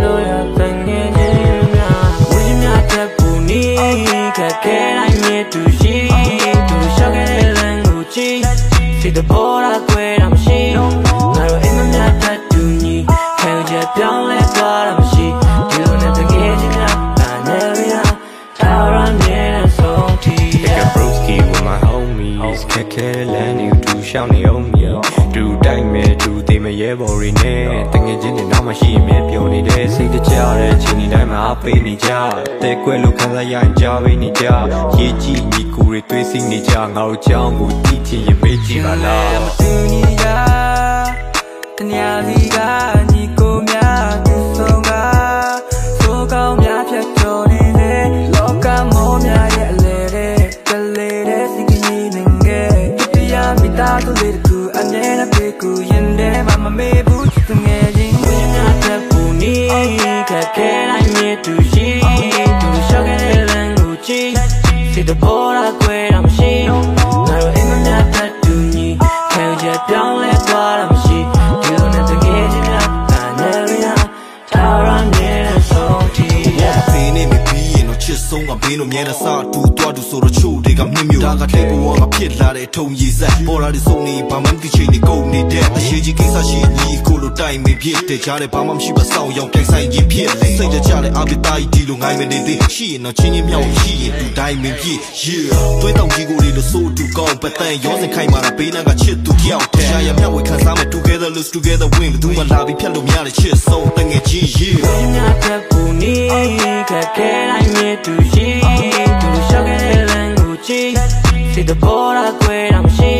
လို့ရတဲ့ငယ်ချင်းများဝိညာဉ်တဲ့ပူနီခက်ခဲတိုင်းမြဲတူရှိ homies ခက်ခဲလမ်းတွေတူရှောင်းနေအောင်မြေတူတိုင်းမဲ့တူသေးမရဲဘော်ရီနဲ့တငယ်ချင်းတွေနောက်မှရှိရင်မြဲပြောနေတဲ့စိတ်တကြတဲ့ချိန်ဒီတိုင်းမှာအပေးနေကြတဲ့ကွဲလို့ခံစားရရင်ကြားပေးနေကြရေးကြည့်ညီကိုတွေတွေးစိနေကြငါတို့ကြောင်းကိုတီးချင်ရင်မေးကြည့်ပါလားမတူညီကြတညာစီကညီကို တရားမိသားစုလေးတခုအမြဲတမ်းပြေကူရင်ထဲမှာမမေ့ဘူးချစ်သူငယ်ချင်းဝင်းနာတဲ့ပူနီခက်ခဲတိုင်းမြဲတူရှိတူရှောက်ခဲ့တဲ့လမ်းကိုကြည့်စိတ်တဘောရကွဲတာမရှိ ဆုံးကဘေးတို့မြဲတဲ့စာတူတွားတူဆိုတော့ချို့တွေကမြင့်မြူဒါကတဲ့ဘဝကဖြစ်လာတဲ့ထုံရည်ဆက်ပေါ်လာတဲ့စုံနေဘာမှမသိချင်နေကုန်နေတဲ့အရေးကြီးကိစ္စရှိညီကိုလိုတိုင်မဖြစ်တဲ့ကြားတဲ့ဘာမှမရှိပါစောင်းရောက်ပြိုင်ဆိုင်ရင်ဖြစ်လေစိတ်တကြတဲ့အပိတာကြီးဒီလိုငိုင်းမနေသေးရှိရင်တော့ချင်းချင်းမြောက်ရှိရင်တူတိုင်းမဖြစ် yeah တွဲတောင်ကြီးကိုလေးလို့ဆိုတူကောင်းပတ်တန်ရောစင်ခိုင်မာတာပေးနာကချစ်သူကြောက်တယ်ရှာရမြောက်ဝေခံစားမဲ့ together lose together win ဘယ်သူမှလာပြီးဖြတ်လို့မရတဲ့ချစ်ဆုံးတငယ်ချင်း yeah ဝင်းနာတဲ့ပူနီခက်ခဲတိုင်းမြဲ တူရှိတူရှောက်ခဲ့တဲ့လမ်းကိုကြည့်စိတ်တဘောရကွဲတာမရှိ